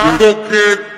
Book it.